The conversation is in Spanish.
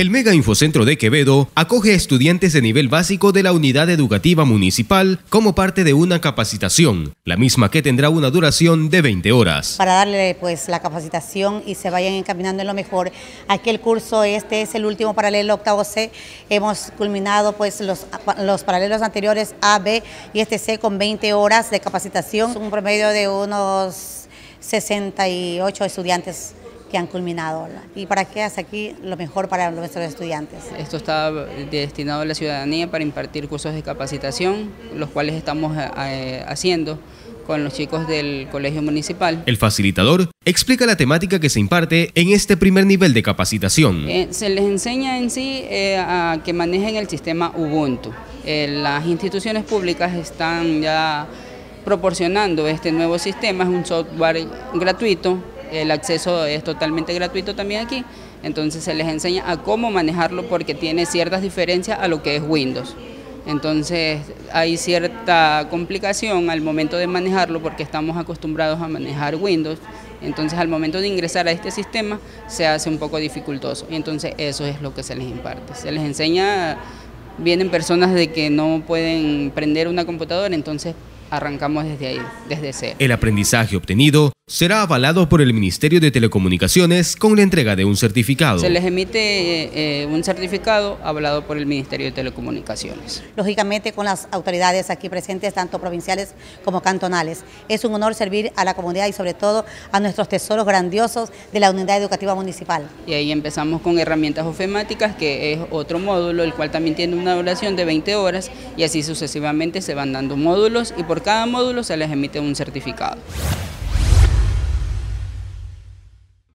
El Mega Infocentro de Quevedo acoge a estudiantes de nivel básico de la unidad educativa municipal como parte de una capacitación, la misma que tendrá una duración de 20 horas. Para darle pues la capacitación y se vayan encaminando en lo mejor. Aquel curso este es el último paralelo octavo C. Hemos culminado pues los, los paralelos anteriores A, B y este C con 20 horas de capacitación, un promedio de unos 68 estudiantes que han culminado. ¿Y para qué hace aquí lo mejor para nuestros estudiantes? Esto está destinado a la ciudadanía para impartir cursos de capacitación, los cuales estamos eh, eh, haciendo con los chicos del colegio municipal. El facilitador explica la temática que se imparte en este primer nivel de capacitación. Eh, se les enseña en sí a que manejen el sistema Ubuntu. las instituciones públicas están ya proporcionando este nuevo sistema, es un software gratuito el acceso es totalmente gratuito también aquí, entonces se les enseña a cómo manejarlo porque tiene ciertas diferencias a lo que es Windows. Entonces hay cierta complicación al momento de manejarlo porque estamos acostumbrados a manejar Windows. Entonces al momento de ingresar a este sistema se hace un poco dificultoso. Y entonces eso es lo que se les imparte. Se les enseña, vienen personas de que no pueden prender una computadora, entonces arrancamos desde ahí, desde cero. El aprendizaje obtenido será avalado por el Ministerio de Telecomunicaciones con la entrega de un certificado. Se les emite eh, un certificado avalado por el Ministerio de Telecomunicaciones. Lógicamente con las autoridades aquí presentes, tanto provinciales como cantonales. Es un honor servir a la comunidad y sobre todo a nuestros tesoros grandiosos de la Unidad Educativa Municipal. Y ahí empezamos con herramientas ofemáticas, que es otro módulo, el cual también tiene una duración de 20 horas y así sucesivamente se van dando módulos y por cada módulo se les emite un certificado.